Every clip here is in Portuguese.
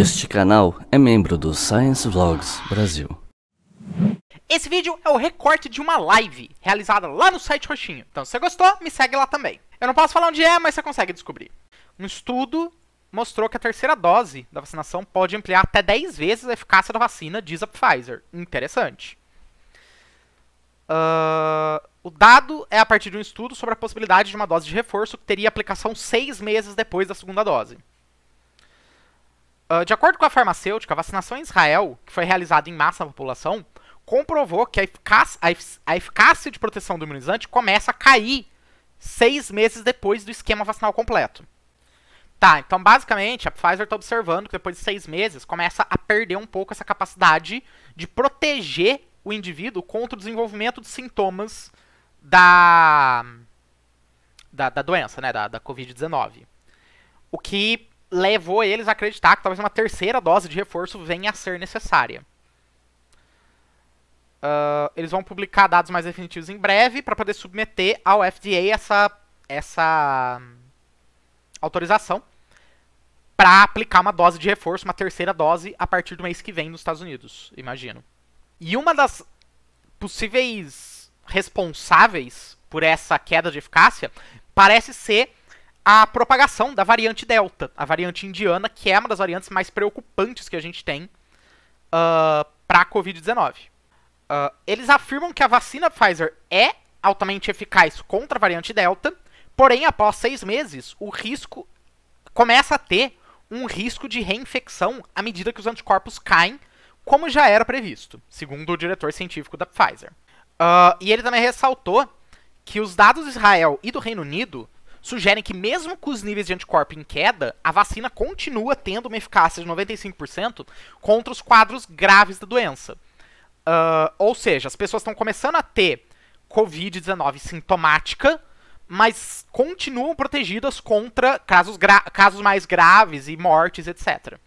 Este canal é membro do Science Vlogs Brasil. Esse vídeo é o recorte de uma live realizada lá no site Roxinho. Então, se você gostou, me segue lá também. Eu não posso falar onde é, mas você consegue descobrir. Um estudo mostrou que a terceira dose da vacinação pode ampliar até 10 vezes a eficácia da vacina, diz a Pfizer. Interessante. Uh, o dado é a partir de um estudo sobre a possibilidade de uma dose de reforço que teria aplicação seis meses depois da segunda dose. Uh, de acordo com a farmacêutica, a vacinação em Israel, que foi realizada em massa na população, comprovou que a eficácia, a eficácia de proteção do imunizante começa a cair seis meses depois do esquema vacinal completo. Tá, então basicamente a Pfizer está observando que depois de seis meses começa a perder um pouco essa capacidade de proteger o indivíduo contra o desenvolvimento de sintomas da, da, da doença, né, da, da Covid-19. O que levou eles a acreditar que talvez uma terceira dose de reforço venha a ser necessária. Uh, eles vão publicar dados mais definitivos em breve para poder submeter ao FDA essa, essa autorização para aplicar uma dose de reforço, uma terceira dose, a partir do mês que vem nos Estados Unidos, imagino. E uma das possíveis responsáveis por essa queda de eficácia parece ser a propagação da variante Delta, a variante indiana, que é uma das variantes mais preocupantes que a gente tem uh, para a Covid-19. Uh, eles afirmam que a vacina Pfizer é altamente eficaz contra a variante Delta, porém, após seis meses, o risco começa a ter um risco de reinfecção à medida que os anticorpos caem, como já era previsto, segundo o diretor científico da Pfizer. Uh, e ele também ressaltou que os dados de Israel e do Reino Unido sugerem que, mesmo com os níveis de anticorpo em queda, a vacina continua tendo uma eficácia de 95% contra os quadros graves da doença. Uh, ou seja, as pessoas estão começando a ter Covid-19 sintomática, mas continuam protegidas contra casos, casos mais graves e mortes, etc.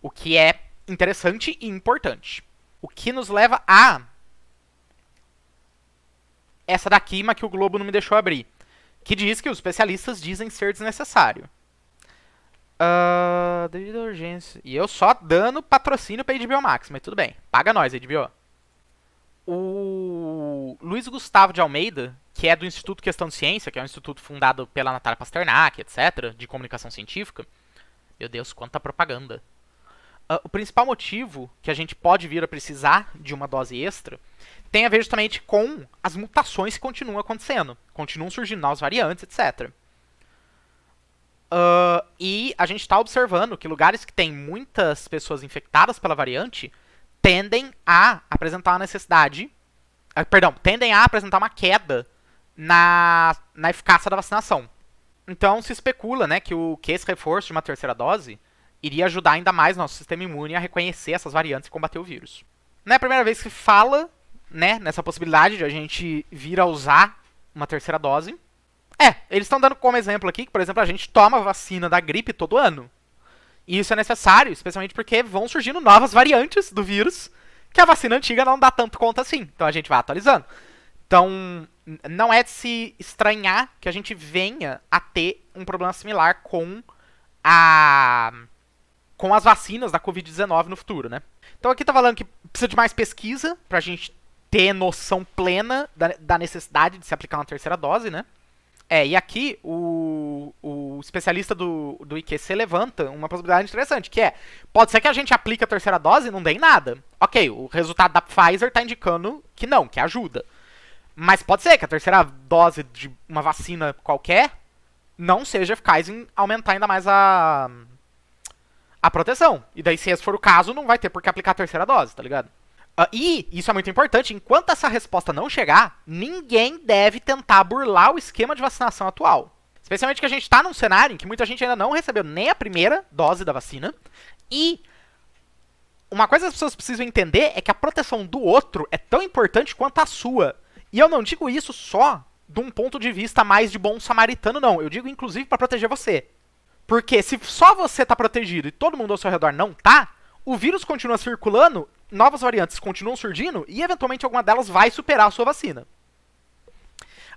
O que é interessante e importante. O que nos leva a. Essa daqui, mas que o Globo não me deixou abrir que diz que os especialistas dizem ser desnecessário. Uh, devido à urgência. E eu só dando patrocínio pra HBO Max, mas tudo bem. Paga nós, HBO. O Luiz Gustavo de Almeida, que é do Instituto Questão de Ciência, que é um instituto fundado pela Natália Pasternak, etc., de comunicação científica. Meu Deus, quanta propaganda. Uh, o principal motivo que a gente pode vir a precisar de uma dose extra tem a ver justamente com as mutações que continuam acontecendo. Continuam surgindo novas variantes, etc. Uh, e a gente está observando que lugares que têm muitas pessoas infectadas pela variante tendem a apresentar uma necessidade. Uh, perdão, tendem a apresentar uma queda na, na eficácia da vacinação. Então se especula né, que, o, que esse reforço de uma terceira dose iria ajudar ainda mais nosso sistema imune a reconhecer essas variantes e combater o vírus. Não é a primeira vez que fala né, nessa possibilidade de a gente vir a usar uma terceira dose. É, eles estão dando como exemplo aqui que, por exemplo, a gente toma vacina da gripe todo ano. E isso é necessário, especialmente porque vão surgindo novas variantes do vírus que a vacina antiga não dá tanto conta assim. Então a gente vai atualizando. Então, não é de se estranhar que a gente venha a ter um problema similar com a com as vacinas da Covid-19 no futuro, né? Então aqui tá falando que precisa de mais pesquisa pra gente ter noção plena da, da, necessidade de se aplicar uma terceira dose, né? É, e aqui o, o especialista do, do IQC levanta uma possibilidade interessante, que é, pode ser que a gente aplique a terceira dose e não dê em nada. Ok, o resultado da Pfizer está indicando que não, que ajuda. Mas pode ser que a terceira dose de uma vacina qualquer não seja eficaz em aumentar ainda mais a, a proteção. E daí, se esse for o caso, não vai ter por que aplicar a terceira dose, tá ligado? Uh, e, isso é muito importante, enquanto essa resposta não chegar, ninguém deve tentar burlar o esquema de vacinação atual. Especialmente que a gente está num cenário em que muita gente ainda não recebeu nem a primeira dose da vacina. E uma coisa que as pessoas precisam entender é que a proteção do outro é tão importante quanto a sua. E eu não digo isso só de um ponto de vista mais de bom samaritano, não. Eu digo inclusive para proteger você. Porque se só você está protegido e todo mundo ao seu redor não tá, o vírus continua circulando novas variantes continuam surgindo e eventualmente alguma delas vai superar a sua vacina.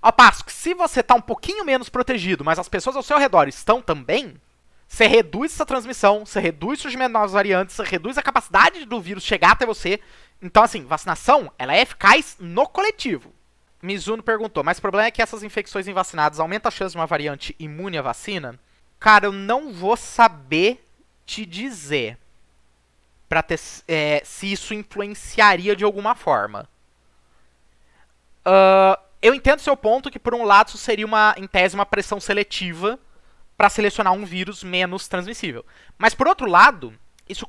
Ao passo que se você está um pouquinho menos protegido, mas as pessoas ao seu redor estão também, você reduz essa transmissão, você reduz o surgimento de novas variantes, você reduz a capacidade do vírus chegar até você. Então, assim, vacinação, ela é eficaz no coletivo. Mizuno perguntou, mas o problema é que essas infecções em vacinados aumentam a chance de uma variante imune à vacina? Cara, eu não vou saber te dizer para é, se isso influenciaria de alguma forma. Uh, eu entendo seu ponto que, por um lado, isso seria, uma, em tese, uma pressão seletiva para selecionar um vírus menos transmissível. Mas, por outro lado, isso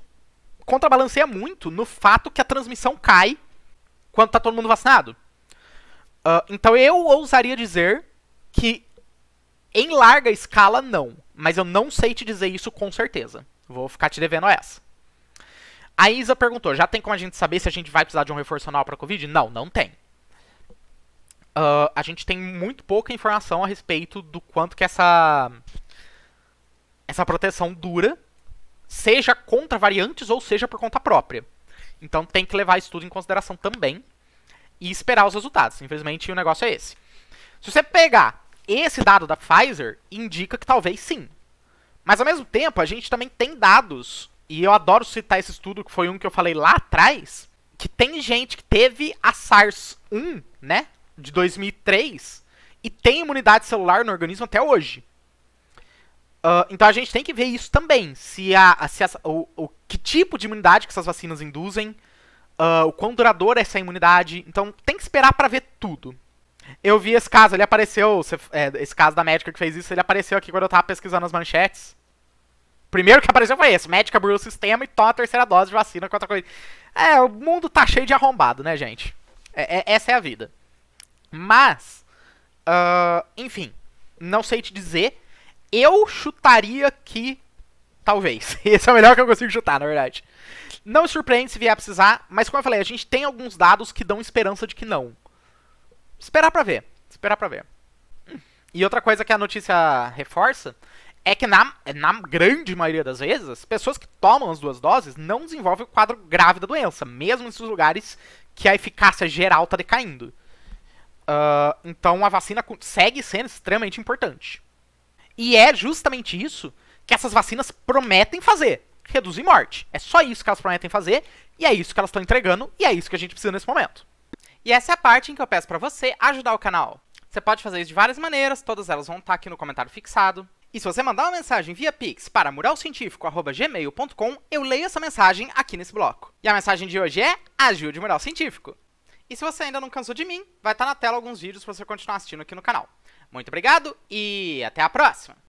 contrabalanceia muito no fato que a transmissão cai quando está todo mundo vacinado. Uh, então, eu ousaria dizer que, em larga escala, não. Mas eu não sei te dizer isso com certeza. Vou ficar te devendo essa. A Isa perguntou: já tem como a gente saber se a gente vai precisar de um reforço anual para Covid? Não, não tem. Uh, a gente tem muito pouca informação a respeito do quanto que essa essa proteção dura, seja contra variantes ou seja por conta própria. Então tem que levar isso tudo em consideração também e esperar os resultados. Infelizmente o negócio é esse. Se você pegar esse dado da Pfizer, indica que talvez sim. Mas ao mesmo tempo, a gente também tem dados e eu adoro citar esse estudo, que foi um que eu falei lá atrás, que tem gente que teve a SARS-1, né, de 2003, e tem imunidade celular no organismo até hoje. Uh, então a gente tem que ver isso também, se a, se a, o, o, que tipo de imunidade que essas vacinas induzem, uh, o quão duradoura é essa imunidade. Então tem que esperar para ver tudo. Eu vi esse caso, ele apareceu, é, esse caso da médica que fez isso, ele apareceu aqui quando eu tava pesquisando as manchetes primeiro que apareceu foi esse: médica abriu o sistema e toma a terceira dose de vacina contra a Covid. É, o mundo tá cheio de arrombado, né, gente? É, é, essa é a vida. Mas, uh, enfim, não sei te dizer. Eu chutaria que. Talvez. Esse é o melhor que eu consigo chutar, na verdade. Não me surpreende se vier a precisar, mas como eu falei, a gente tem alguns dados que dão esperança de que não. Esperar pra ver. Esperar pra ver. E outra coisa que a notícia reforça é que na, na grande maioria das vezes, as pessoas que tomam as duas doses não desenvolvem o quadro grave da doença, mesmo nesses lugares que a eficácia geral está decaindo. Uh, então a vacina segue sendo extremamente importante. E é justamente isso que essas vacinas prometem fazer: reduzir morte. É só isso que elas prometem fazer, e é isso que elas estão entregando, e é isso que a gente precisa nesse momento. E essa é a parte em que eu peço para você ajudar o canal. Você pode fazer isso de várias maneiras, todas elas vão estar aqui no comentário fixado. E se você mandar uma mensagem via Pix para muralcientifico.gmail.com, eu leio essa mensagem aqui nesse bloco. E a mensagem de hoje é Ajude o Mural Científico. E se você ainda não cansou de mim, vai estar na tela alguns vídeos para você continuar assistindo aqui no canal. Muito obrigado e até a próxima!